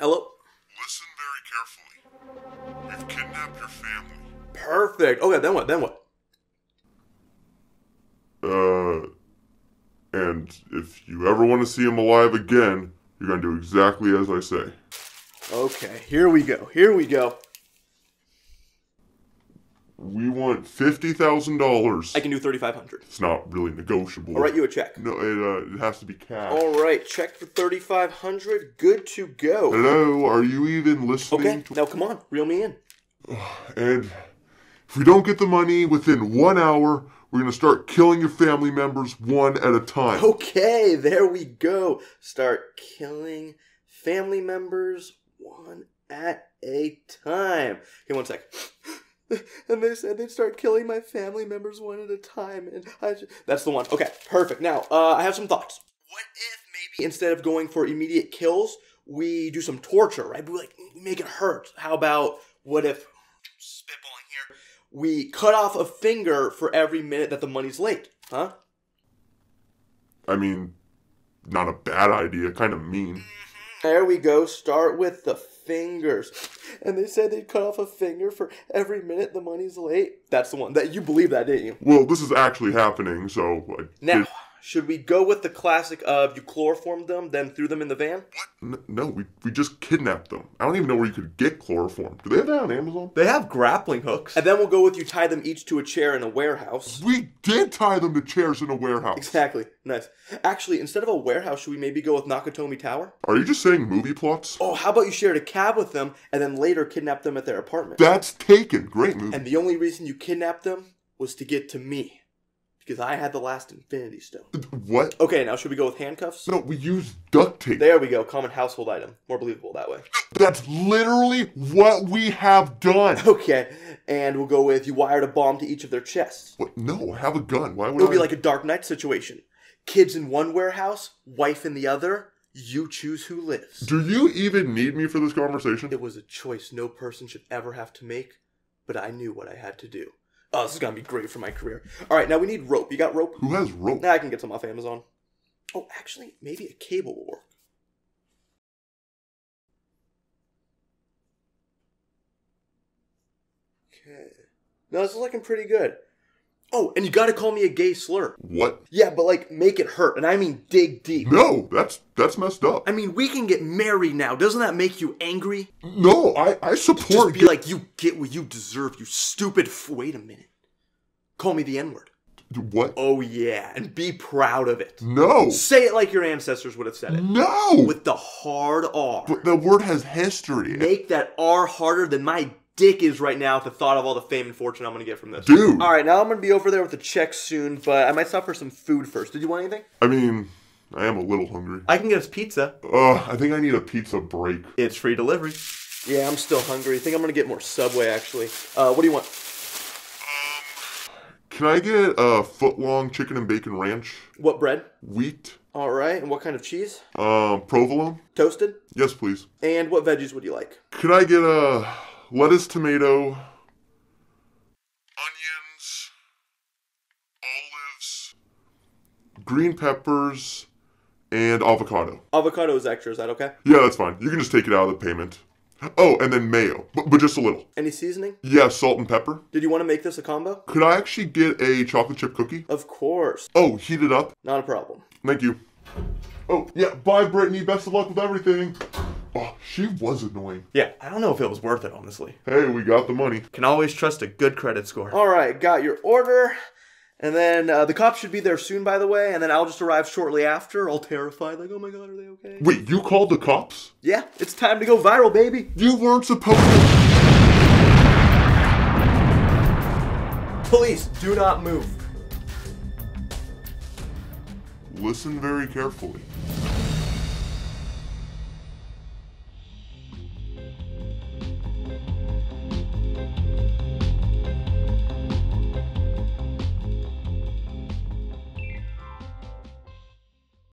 Hello? Listen very carefully. We've kidnapped your family. Perfect. Okay, then what? Then what? Uh, and if you ever want to see him alive again, you're gonna do exactly as I say. Okay, here we go. Here we go. We want fifty thousand dollars. I can do 3500 It's not really negotiable. I'll write you a check. No, it uh, it has to be cash. All right, check for 3500 Good to go. Hello, are you even listening? Okay, now come on, reel me in. And if we don't get the money within one hour, we're gonna start killing your family members one at a time. Okay, there we go. Start killing family members one at a time. Okay, one sec. And they said they'd start killing my family members one at a time, and I ju- that's the one. Okay, perfect. Now, uh, I have some thoughts. What if maybe instead of going for immediate kills, we do some torture, right? We like make it hurt. How about what if spitballing here? We cut off a finger for every minute that the money's late, huh? I mean, not a bad idea, kind of mean. There we go. Start with the fingers. And they said they'd cut off a finger for every minute the money's late. That's the one. That you believe that, didn't you? Well, this is actually happening, so I Now, did- should we go with the classic of you chloroformed them, then threw them in the van? N- no, we, we just kidnapped them. I don't even know where you could get chloroform. Do they have that on Amazon? They have grappling hooks. And then we'll go with you tie them each to a chair in a warehouse. We did tie them to chairs in a warehouse. Exactly. Nice. Actually, instead of a warehouse, should we maybe go with Nakatomi Tower? Are you just saying movie plots? Oh, how about you shared a cab with them and then later kidnap them at their apartment? That's taken. Great movie. And the only reason you kidnapped them was to get to me. Because I had the last Infinity Stone. what? Okay, now should we go with handcuffs? No, we use duct tape. There we go. Common household item. More believable that way. That's literally what we have done. Okay, and we'll go with you wired a bomb to each of their chests. What? No, I have a gun. Why would It'll be like a Dark Knight situation. Kids in one warehouse, wife in the other. You choose who lives. Do you even need me for this conversation? It was a choice no person should ever have to make, but I knew what I had to do. Oh, this is gonna be great for my career. All right, now we need rope. You got rope? Who has rope? Nah, I can get some off Amazon. Oh, actually, maybe a cable will work. Okay. No, this is looking pretty good. Oh, and you gotta call me a gay slur. What? Yeah, but like, make it hurt. And I mean, dig deep. No, that's that's messed up. I mean, we can get married now. Doesn't that make you angry? No, I I support. Just be like, you get what you deserve, you stupid. F- Wait a minute. Call me the N word. what? Oh, yeah, and be proud of it. No, Say it like your ancestors would have said it. no. With the hard R. but the word has history, Make that R harder than my dick is right now at the thought of all the fame and fortune I'm gonna get from this. dude. All right, now I'm gonna be over there with the check soon, but I might stop for some food first. Did you want anything? I mean, I am a little hungry. I can get us pizza. Uh, I think I need a pizza break. It's free delivery. Yeah, I'm still hungry. I think I'm gonna get more Subway actually. Uh, what do you want? Can I get a foot long chicken and bacon ranch? What bread? Wheat? All right, and what kind of cheese? Um, provolone? Toasted. Yes, please. And what veggies would you like? Could I get a lettuce, tomato, onions, olives, green peppers, and avocado? Avocado is extra. Is that okay? Yeah, that's fine. You can just take it out of the payment. Oh, and then mayo, but, but just a little. Any seasoning? Yeah, salt and pepper. Did you want to make this a combo? Could I actually get a chocolate chip cookie? Of course. Oh, heat it up. Not a problem. Thank you. Oh, yeah, bye, Brittany. Best of luck with everything. Oh, she was annoying. Yeah, I don't know if it was worth it, honestly. Hey, we got the money. Can always trust a good credit score. All right, got your order. And then uh, the cops should be there soon, by the way. And then I'll just arrive shortly after, all terrified, like, oh my god, are they okay? Wait, you called the cops? Yeah, it's time to go viral, baby. You weren't supposed to. Police, do not move. Listen very carefully.